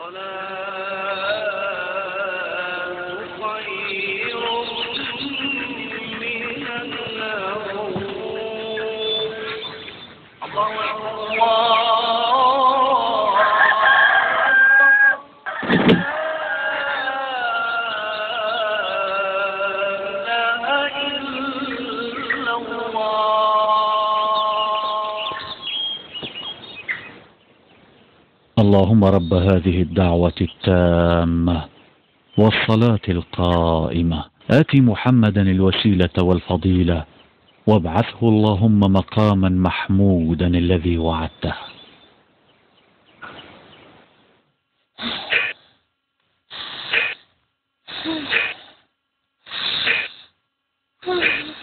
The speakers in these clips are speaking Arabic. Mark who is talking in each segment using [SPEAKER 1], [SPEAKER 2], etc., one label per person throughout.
[SPEAKER 1] الصلاة اللهم رب هذه الدعوة التامة والصلاة القائمة. آت محمدا الوسيلة والفضيلة وابعثه اللهم مقاما محمودا الذي وعدته.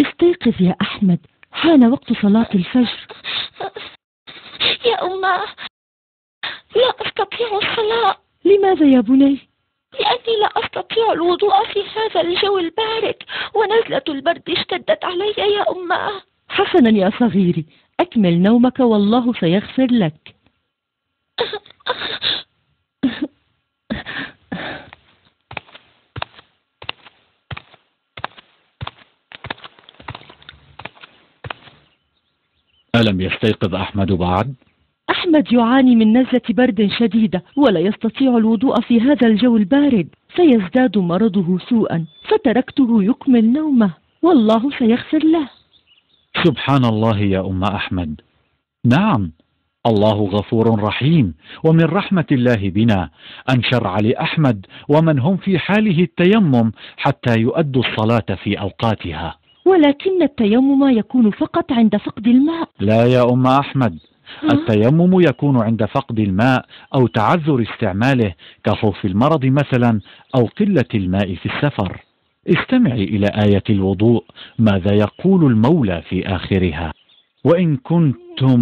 [SPEAKER 2] استيقظ يا أحمد. حان وقت صلاة الفجر.
[SPEAKER 3] يا أمه لا أستطيع الصلاة.
[SPEAKER 2] لماذا يا بني؟
[SPEAKER 3] لأني لا أستطيع الوضوء في هذا الجو البارد ونزلة البرد اشتدت علي يا أمه.
[SPEAKER 2] حسنا يا صغيري. أكمل نومك والله سيغفر لك.
[SPEAKER 1] ألم يستيقظ أحمد بعد؟
[SPEAKER 2] أحمد يعاني من نزلة برد شديدة ولا يستطيع الوضوء في هذا الجو البارد سيزداد مرضه سوءا فتركته يكمل نومه والله سيغفر له.
[SPEAKER 1] سبحان الله يا أم أحمد. نعم الله غفور رحيم ومن رحمة الله بنا أن شرع لأحمد ومن هم في حاله التيمم حتى يؤدوا الصلاة في أوقاتها.
[SPEAKER 2] ولكن التيمم يكون فقط عند فقد الماء.
[SPEAKER 1] لا يا أم أحمد. التيمم يكون عند فقد الماء أو تعذر استعماله كخوف المرض مثلا أو قلة الماء في السفر. استمعي إلى آية الوضوء. ماذا يقول المولى في آخرها؟ وإن كنتم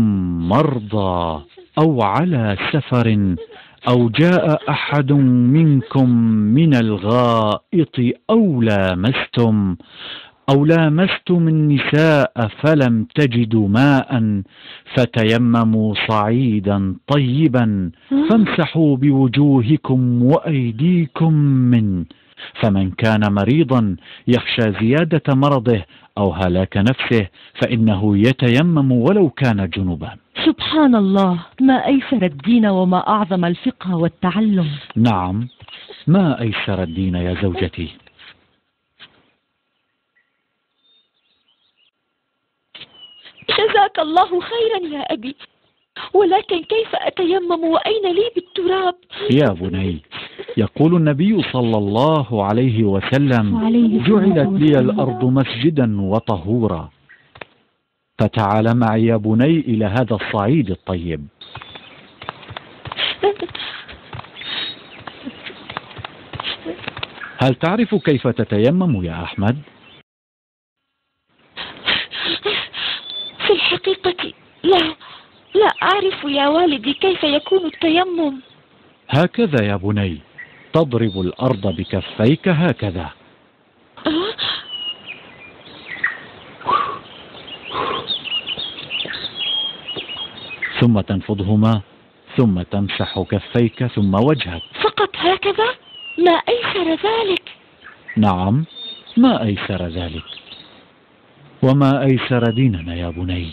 [SPEAKER 1] مرضى أو على سفر أو جاء أحد منكم من الغائط أو لامستم أو لامستم النساء فلم تجدوا ماء فتيمموا صعيدا طيبا فامسحوا بوجوهكم وأيديكم منه فمن كان مريضا يخشى زيادة مرضه أو هلاك نفسه فإنه يتيمم ولو كان جنبا.
[SPEAKER 2] سبحان الله ما أيسر الدين وما أعظم الفقه والتعلم.
[SPEAKER 1] نعم ما أيسر الدين يا زوجتي؟
[SPEAKER 3] جزاك الله خيرا يا أبي. ولكن كيف أتيمم؟ وأين لي بالتراب؟
[SPEAKER 1] يا بني يقول النبي صلى الله عليه وسلم جعلت لي. الأرض مسجدا وطهورا. فتعال معي يا بني إلى هذا الصعيد الطيب. هل تعرف كيف تتيمم يا أحمد؟
[SPEAKER 3] في الحقيقة لا لا أعرف يا والدي كيف يكون التيمم.
[SPEAKER 1] هكذا يا بني تضرب الأرض بكفيك هكذا.
[SPEAKER 3] أه؟
[SPEAKER 1] ثم تنفضهما ثم تمسح كفيك ثم وجهك.
[SPEAKER 3] فقط هكذا؟ ما أيسر ذلك؟
[SPEAKER 1] نعم ما أيسر ذلك. وما أيسر ديننا يا بني.